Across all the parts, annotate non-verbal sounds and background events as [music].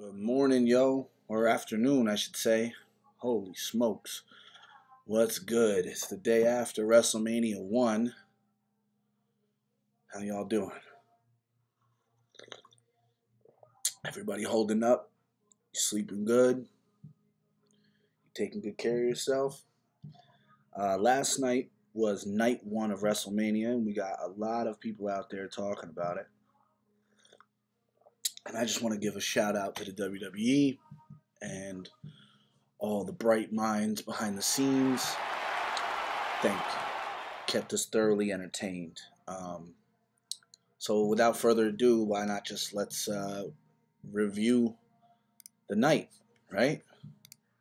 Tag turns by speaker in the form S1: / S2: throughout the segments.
S1: Good morning, yo, or afternoon, I should say. Holy smokes. What's good? It's the day after WrestleMania 1. How y'all doing? Everybody holding up? You sleeping good? You taking good care of yourself? Uh, last night was night one of WrestleMania, and we got a lot of people out there talking about it. And I just want to give a shout out to the WWE and all the bright minds behind the scenes. Thank you. Kept us thoroughly entertained. Um, so without further ado, why not just let's uh, review the night, right?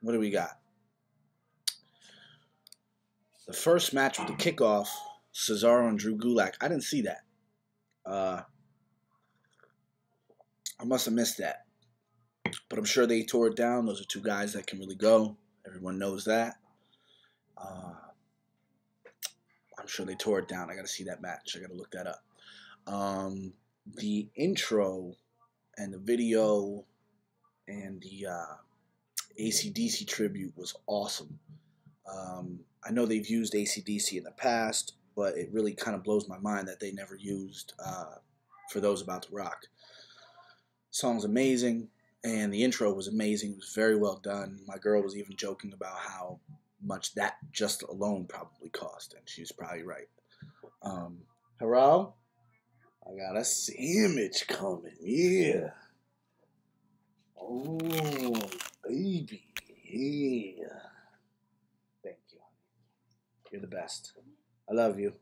S1: What do we got? The first match with the kickoff, Cesaro and Drew Gulak. I didn't see that. Uh, I must have missed that. But I'm sure they tore it down. Those are two guys that can really go. Everyone knows that. Uh, I'm sure they tore it down. I got to see that match. I got to look that up. Um, the intro and the video and the uh, ACDC tribute was awesome. Um, I know they've used ACDC in the past, but it really kind of blows my mind that they never used uh, for those about to rock. Song's amazing, and the intro was amazing. It was very well done. My girl was even joking about how much that just alone probably cost, and she's probably right. Um, hello? I got a sandwich coming, yeah. Oh, baby, yeah. Thank you. You're the best. I love you.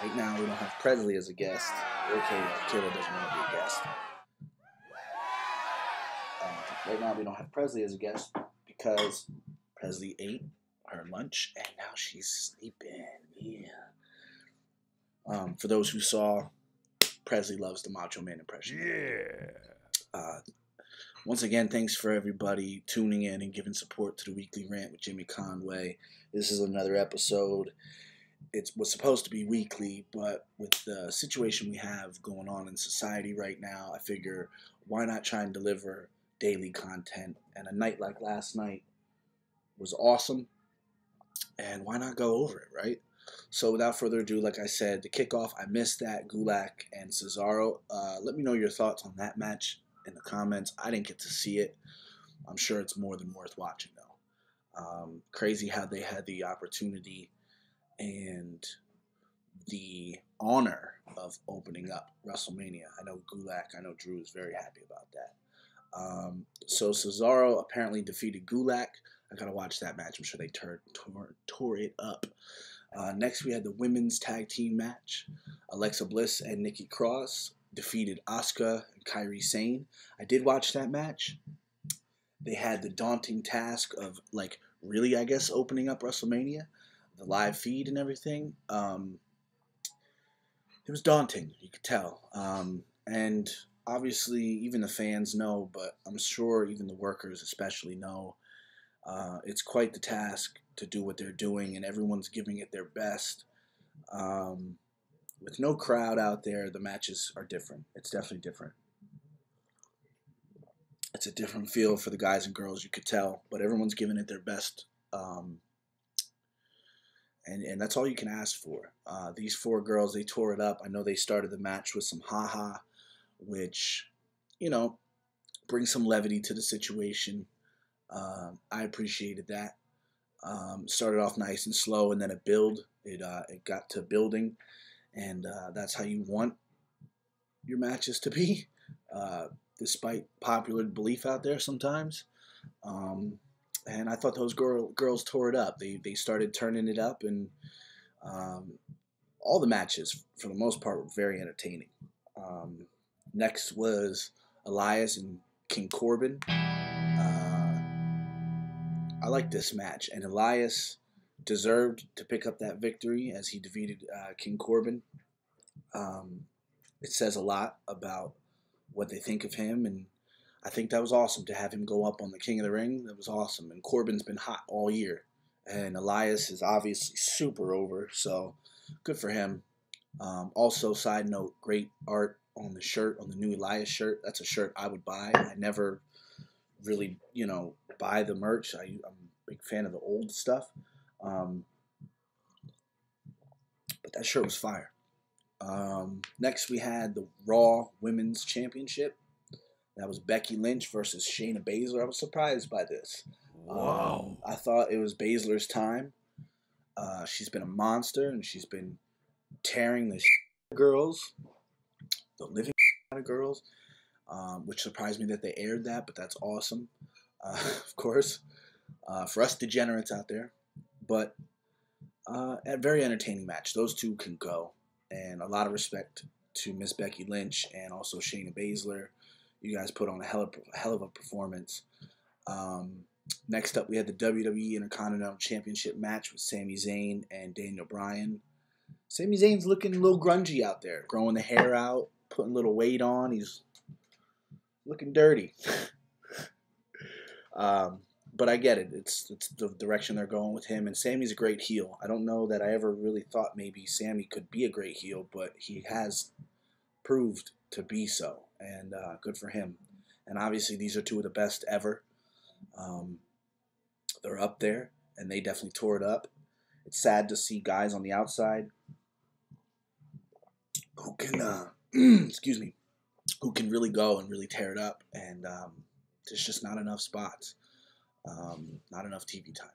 S1: Right now, we don't have Presley as a guest. Okay, Kayla doesn't want to be a guest. Uh, right now, we don't have Presley as a guest because Presley ate her lunch and now she's sleeping. Yeah. Um, for those who saw, Presley loves the Macho Man impression.
S2: Yeah.
S1: Uh, once again, thanks for everybody tuning in and giving support to the weekly rant with Jimmy Konway. This is another episode. It was supposed to be weekly, but with the situation we have going on in society right now, I figure why not try and deliver daily content? And a night like last night was awesome, and why not go over it, right? So without further ado, like I said, the kickoff, I missed that Gulak and Cesaro. Uh, let me know your thoughts on that match in the comments. I didn't get to see it. I'm sure it's more than worth watching though. Um, crazy how they had the opportunity and the honor of opening up WrestleMania. I know Gulak, I know Drew is very happy about that. Um, so Cesaro apparently defeated Gulak. I gotta watch that match. I'm sure they tore, tore, tore it up. Uh, next, we had the women's tag team match. Alexa Bliss and Nikki Cross defeated Asuka and Kairi Sane. I did watch that match. They had the daunting task of, like, really, I guess, opening up WrestleMania, the live feed and everything. Um, it was daunting, you could tell. Um, and obviously, even the fans know, but I'm sure even the workers especially know. Uh, it's quite the task to do what they're doing, and everyone's giving it their best. Um, with no crowd out there, the matches are different. It's definitely different. It's a different feel for the guys and girls, you could tell, but everyone's giving it their best. Um, and, and that's all you can ask for. Uh, these four girls, they tore it up. I know they started the match with some haha, which, you know, brings some levity to the situation. Um, I appreciated that. Um, started off nice and slow, and then it build. It uh, it got to building, and uh, that's how you want your matches to be, uh, despite popular belief out there sometimes. Um, and I thought those girl, girls tore it up. They they started turning it up, and um, all the matches for the most part were very entertaining. Um, next was Elias and King Corbin. I like this match, and Elias deserved to pick up that victory as he defeated uh, King Corbin. Um, it says a lot about what they think of him, and I think that was awesome to have him go up on the King of the Ring. That was awesome, and Corbin's been hot all year, and Elias is obviously super over, so good for him. Um, also, side note, great art on the shirt, on the new Elias shirt. That's a shirt I would buy. I never really, you know, buy the merch. I, am a big fan of the old stuff. Um, but that shirt was fire. Um, next, we had the Raw Women's Championship. That was Becky Lynch versus Shayna Baszler. I was surprised by this. Wow. Um, I thought it was Baszler's time. Uh, she's been a monster and she's been tearing the girls, the living out of girls, um, which surprised me that they aired that, but that's awesome, uh, [laughs] of course, uh, for us degenerates out there. But uh, a very entertaining match. Those two can go, and a lot of respect to Miss Becky Lynch and also Shayna Baszler. You guys put on a hell of, hell of a performance. Um, next up, we had the WWE Intercontinental Championship match with Sami Zayn and Daniel Bryan. Sami Zayn's looking a little grungy out there, growing the hair out, putting a little weight on. He's looking dirty. [laughs] um, but I get it. It's it's the direction they're going with him, and Sami's a great heel. I don't know that I ever really thought maybe Sami could be a great heel, but he has proved to be so, and uh, good for him. And obviously, these are two of the best ever. Um, they're up there, and they definitely tore it up. It's sad to see guys on the outside who can, uh, [clears throat] excuse me, who can really go and really tear it up, and um, there's just not enough spots, um, not enough TV time.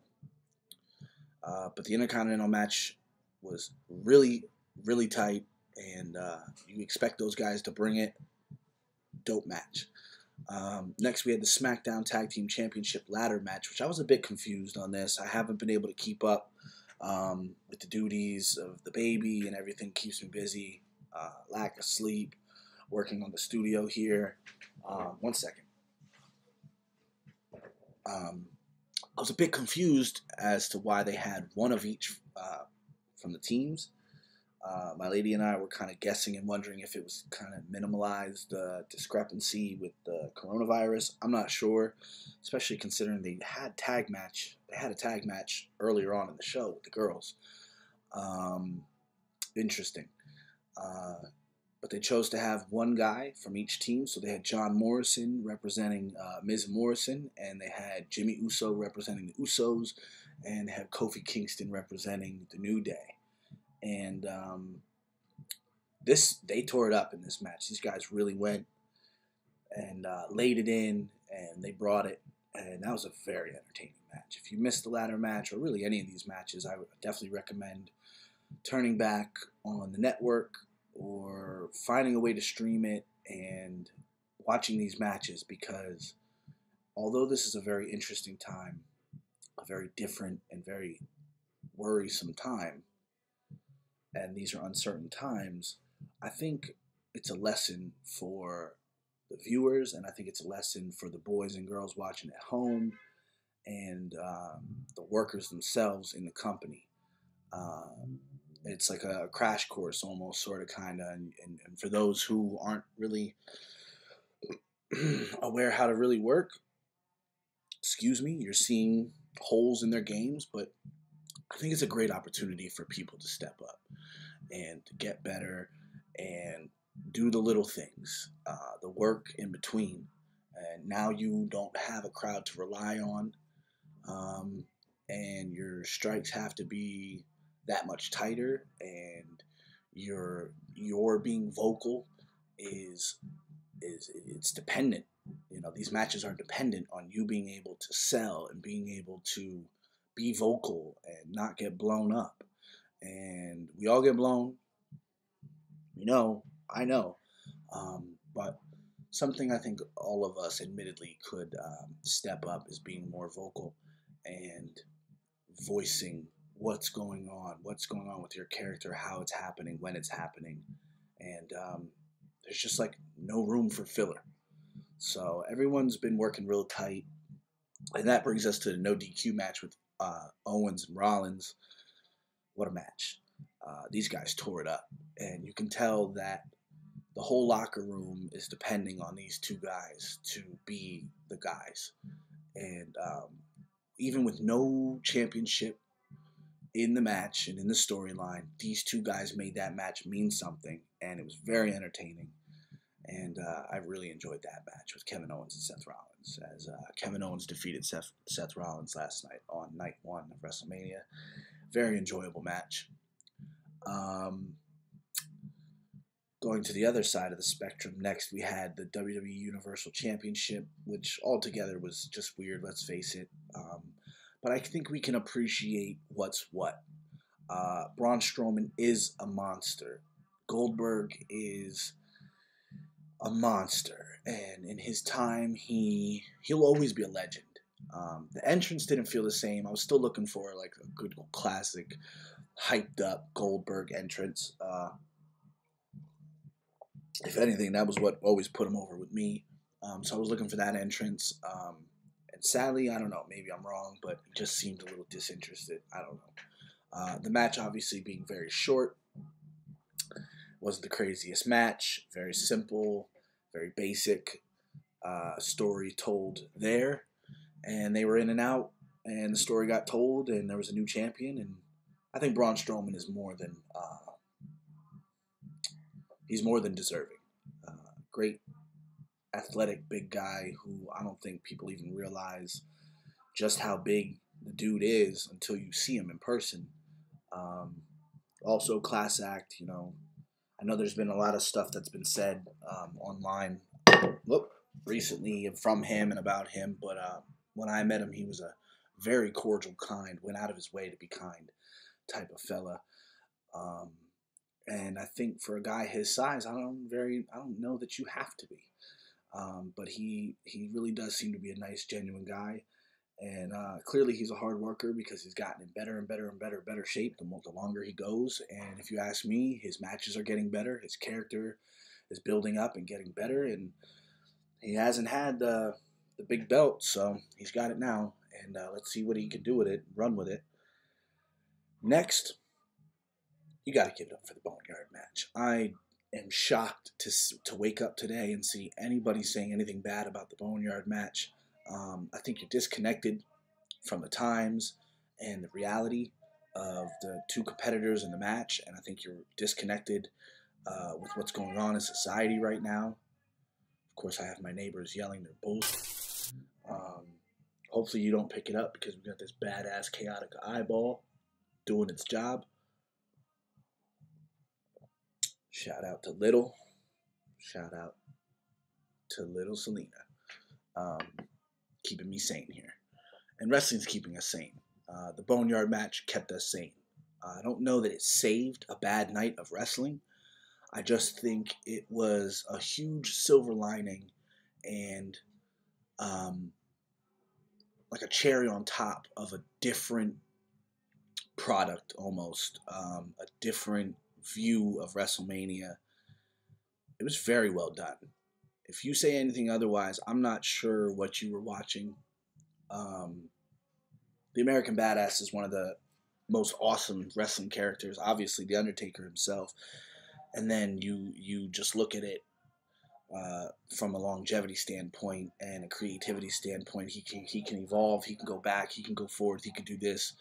S1: Uh, but the Intercontinental match was really, really tight, and uh, you expect those guys to bring it. Dope match. Um, next, we had the SmackDown Tag Team Championship ladder match, which I was a bit confused on this. I haven't been able to keep up um, with the duties of the baby and everything keeps me busy. Uh, lack of sleep, working on the studio here. Um, one second. Um, I was a bit confused as to why they had one of each uh, from the teams. Uh, my lady and I were kind of guessing and wondering if it was kind of minimalized the discrepancy with the coronavirus. I'm not sure, especially considering they had tag match. They had a tag match earlier on in the show with the girls. Um, interesting. Uh, but they chose to have one guy from each team. So they had John Morrison representing uh, Miz Morrison, and they had Jimmy Uso representing the Usos, and they had Kofi Kingston representing the New Day. And um, this they tore it up in this match. These guys really went and uh, laid it in, and they brought it, and that was a very entertaining match. If you missed the ladder match, or really any of these matches, I would definitely recommend turning back on the network or finding a way to stream it and watching these matches because although this is a very interesting time, a very different and very worrisome time, and these are uncertain times, I think it's a lesson for the viewers, and I think it's a lesson for the boys and girls watching at home and um, the workers themselves in the company. Um, it's like a crash course almost sort of kind of and, and, and, for those who aren't really [clears throat] aware how to really work excuse me you're seeing holes in their games but i think it's a great opportunity for people to step up and get better and do the little things uh, the work in between. And now you don't have a crowd to rely on um, and your strikes have to be that much tighter and your your being vocal is is it's dependent. You know these matches are dependent on you being able to sell and being able to be vocal and not get blown up. And we all get blown. We know. I know. Um, but something i think all of us admittedly could um, step up is being more vocal and voicing what's going on, what's going on with your character, how it's happening, when it's happening, and um, there's just like no room for filler. So everyone's been working real tight, and that brings us to the no DQ match with uh, Owens and Rollins. What a match! Uh, these guys tore it up, and you can tell that the whole locker room is depending on these two guys to be the guys. And um, even with no championship in the match and in the storyline, these two guys made that match mean something, and it was very entertaining. And uh, I really enjoyed that match with Kevin Owens and Seth Rollins, as uh, Kevin Owens defeated Seth, Seth Rollins last night on night one of WrestleMania. Very enjoyable match. Um, going to the other side of the spectrum, next we had the WWE Universal Championship, which altogether was just weird, let's face it. Um, but I think we can appreciate what's what. Uh, Braun Strowman is a monster. Goldberg is a monster, and in his time, he he'll always be a legend. Um, the entrance didn't feel the same. I was still looking for like a good classic, hyped up Goldberg entrance. Uh, if anything, that was what always put him over with me. Um, so I was looking for that entrance. Um, and sadly, I don't know. Maybe I'm wrong, but he just seemed a little disinterested. I don't know. Uh, the match obviously being very short. Wasn't the craziest match. Very simple, very basic uh, story told there. And they were in and out, and the story got told, and there was a new champion. And I think Braun Strowman is more than uh, he's more than deserving. Uh, great athletic big guy who I don't think people even realize just how big the dude is until you see him in person. Um, also, class act. You know, I know there's been a lot of stuff that's been said um, online, look, recently from him and about him. But uh, when I met him, he was a very cordial, kind, went out of his way to be kind type of fella. Um, and I think for a guy his size, I don't very, I don't know that you have to be. Um, but he he really does seem to be a nice, genuine guy. And uh, clearly, he's a hard worker because he's gotten in better and better and better, better shape the, the longer he goes. And if you ask me, his matches are getting better. His character is building up and getting better. And he hasn't had the the big belt, so he's got it now. And uh, let's see what he can do with it, run with it. Next, you got to give it up for the Boneyard match. I am shocked to to wake up today and see anybody saying anything bad about the Boneyard match. Um, I think you're disconnected from the times and the reality of the two competitors in the match, and I think you're disconnected uh, with what's going on in society right now. Of course, I have my neighbors yelling their bullshit. Um, hopefully, you don't pick it up because we got this badass chaotic eyeball doing its job. Shout out to Little. Shout out to Little Selena. Um, keeping me sane here. And wrestling's keeping us sane. Uh, the Boneyard match kept us sane. Uh, I don't know that it saved a bad night of wrestling. I just think it was a huge silver lining and um, like a cherry on top of a different product almost, um, a different view of WrestleMania. It was very well done. If you say anything otherwise, I'm not sure what you were watching. Um, the American Badass is one of the most awesome wrestling characters. Obviously, the Undertaker himself, and then you you just look at it uh, from a longevity standpoint and a creativity standpoint. He can he can evolve. He can go back. He can go forward. He can do this,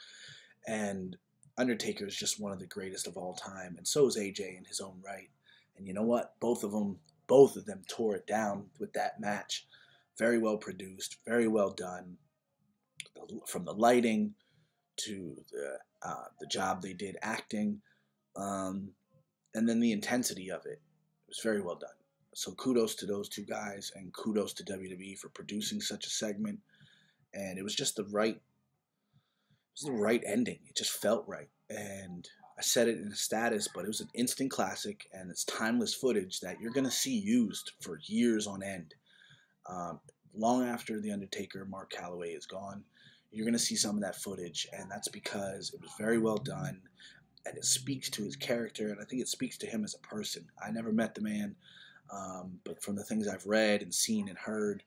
S1: and Undertaker is just one of the greatest of all time, and so is AJ in his own right. And you know what? Both of them, both of them tore it down with that match. Very well produced, very well done. From the lighting to the uh, the job they did acting, um, and then the intensity of it. It was very well done. So kudos to those two guys, and kudos to WWE for producing such a segment. And it was just the right it was the right ending. It just felt right. And I said it in a status, but it was an instant classic and it's timeless footage that you're going to see used for years on end. Um, long after The Undertaker, Mark Calaway is gone, you're going to see some of that footage. And that's because it was very well done and it speaks to his character. And I think it speaks to him as a person. I never met the man, um, but from the things I've read and seen and heard,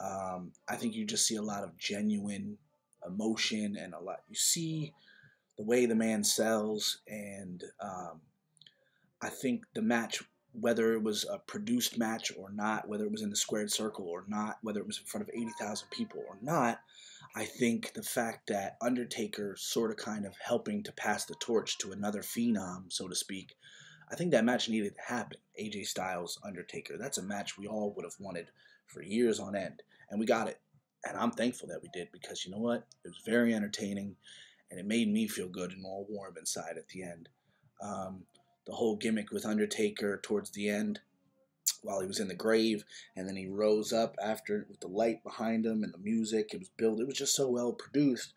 S1: um, I think you just see a lot of genuine emotion and a lot. You see the way the man sells, and um, I think the match, whether it was a produced match or not, whether it was in the squared circle or not, whether it was in front of eighty thousand people or not, I think the fact that Undertaker sort of kind of helping to pass the torch to another phenom, so to speak, I think that match needed to happen. AJ Styles, Undertaker. That's a match we all would have wanted for years on end. And we got it. And I'm thankful that we did because you know what? It was very entertaining and it made me feel good and all warm inside at the end. Um, the whole gimmick with Undertaker towards the end, while he was in the grave, and then he rose up after with the light behind him and the music. It was built. It was just so well produced.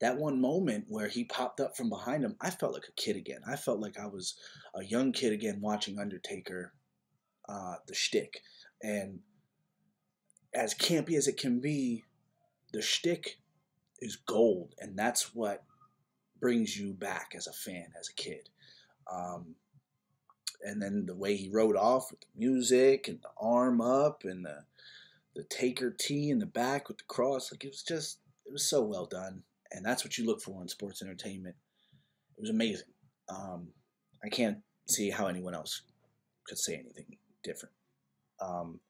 S1: That one moment where he popped up from behind him, I felt like a kid again. I felt like I was a young kid again watching Undertaker, uh, the shtick, and as campy as it can be, the shtick is gold, and that's what brings you back as a fan, as a kid. Um, and then the way he rode off with the music and the arm up and the the taker T in the back with the cross, like it was just it was so well done, and that's what you look for in sports entertainment. It was amazing. Um, I can't see how anyone else could say anything different. Um,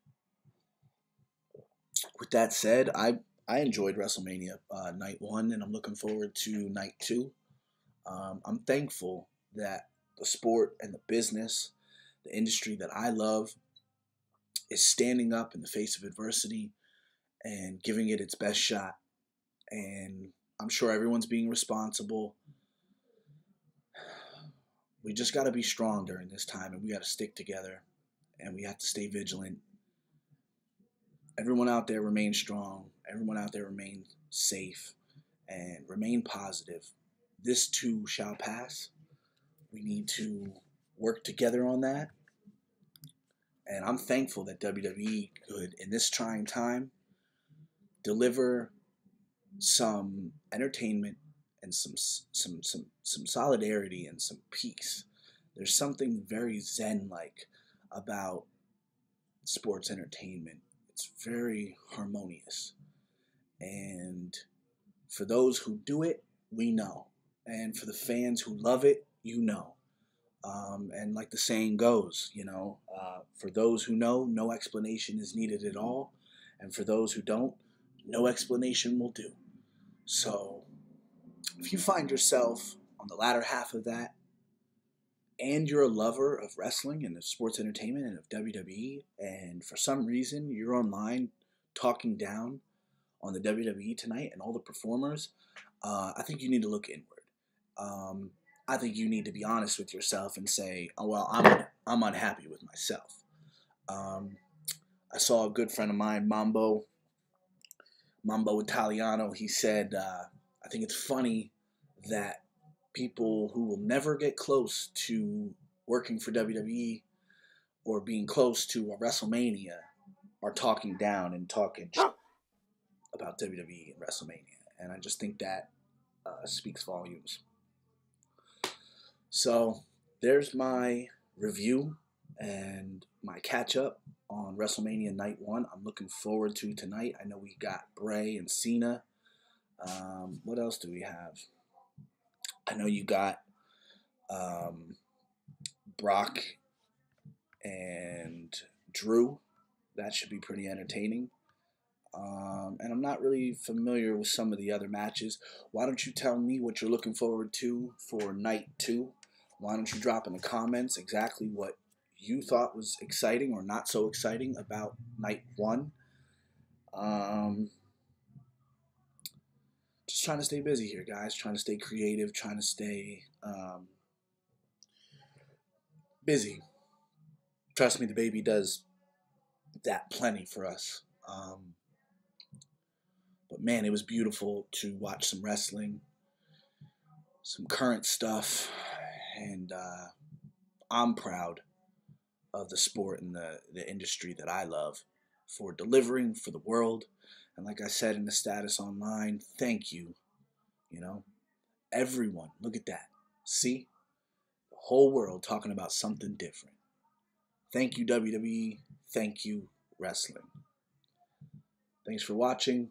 S1: with that said, I I enjoyed WrestleMania uh, night one, and I'm looking forward to night two. Um, I'm thankful that the sport and the business, the industry that I love, is standing up in the face of adversity and giving it its best shot. And I'm sure everyone's being responsible. We just got to be strong during this time and we got to stick together and we have to stay vigilant. Everyone out there remain strong. Everyone out there remain safe and remain positive. This too shall pass. We need to work together on that. And I'm thankful that WWE could, in this trying time, deliver some entertainment and some some some some solidarity and some peace. There's something very zen-like about sports entertainment. It's very harmonious. And for those who do it, we know. And for the fans who love it, you know. Um, and like the saying goes, you know, uh, for those who know, no explanation is needed at all. And for those who don't, no explanation will do. So if you find yourself on the latter half of that, and you're a lover of wrestling and of sports entertainment and of WWE, and for some reason you're online talking down on the WWE tonight and all the performers, uh, I think you need to look inward. Um, I think you need to be honest with yourself and say, "Oh well, I'm I'm unhappy with myself." Um, I saw a good friend of mine, Mambo, Mambo Italiano. He said, uh, "I think it's funny that people who will never get close to working for WWE or being close to a WrestleMania are talking down and talking about WWE and WrestleMania." And I just think that uh, speaks volumes. So there's my review and my catch up on WrestleMania Night One. I'm looking forward to tonight. I know we got Bray and Cena. Um, what else do we have? I know you got um, Brock and Drew. That should be pretty entertaining. Um, and I'm not really familiar with some of the other matches. Why don't you tell me what you're looking forward to for night two? Why don't you drop in the comments exactly what you thought was exciting or not so exciting about night one? Um, just trying to stay busy here, guys. Trying to stay creative, trying to stay um, busy. Trust me, the baby does that plenty for us. Um, but man, it was beautiful to watch some wrestling, some current stuff, and uh, I'm proud of the sport and the, the industry that I love for delivering for the world. And like I said in the status online, thank you. You know, everyone, look at that. See? The whole world talking about something different. Thank you, WWE. Thank you, wrestling. Thanks for watching.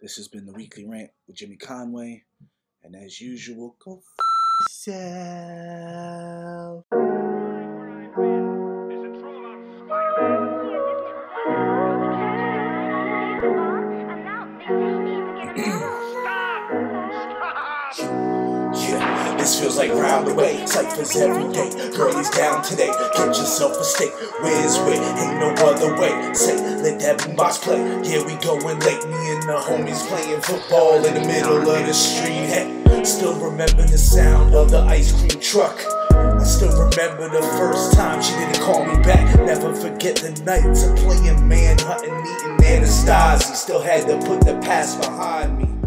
S1: This has been the Weekly Rant with Jimmy Konway. And as usual, go yourself. Like round the way. Cyphers every day. Girlie's down today. Get yourself a steak. Where's where? Ain't no other way. Say, let that boombox play. Yeah, we goin' late. Me and the homies playing football in the middle of the street. Hey, still remember the sound of the ice cream truck. I still remember the first time she didn't call me back. Never forget the nights of playing manhunt and meeting Anastasia. Still had to put the past behind me.